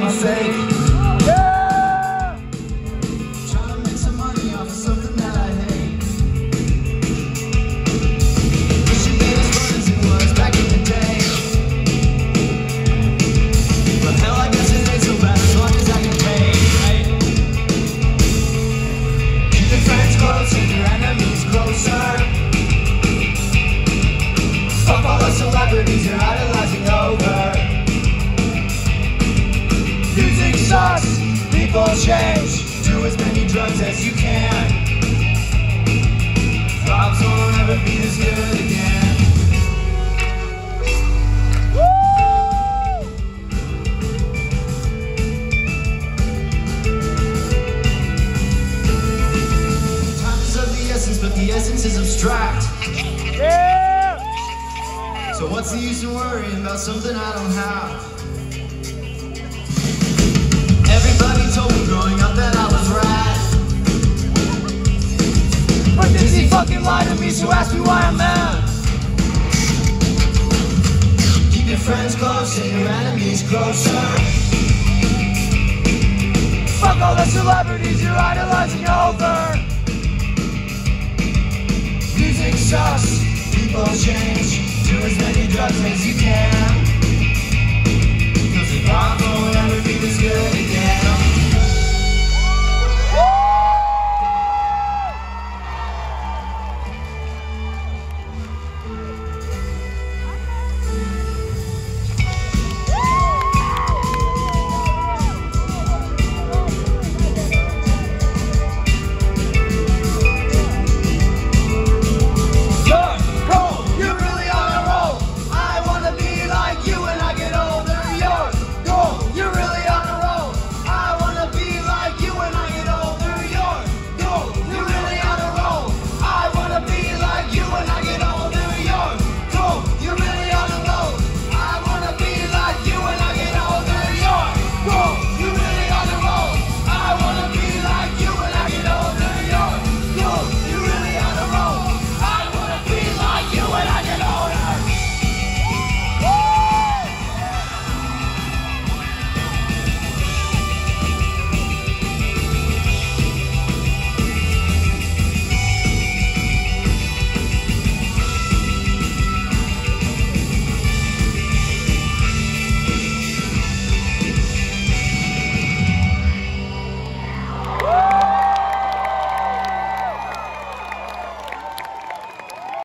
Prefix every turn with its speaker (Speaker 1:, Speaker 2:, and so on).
Speaker 1: I'm Do as many drugs as you can. Vibes won't ever be as good again. Time is of the essence, but the essence is abstract.
Speaker 2: Yeah!
Speaker 1: So what's the use in worrying about something I don't have? Fucking lied to me, so ask me why I'm mad. Keep your friends close and your enemies closer. Fuck all the celebrities you're idolizing over. Music sucks, people change. Do as many drugs as you can.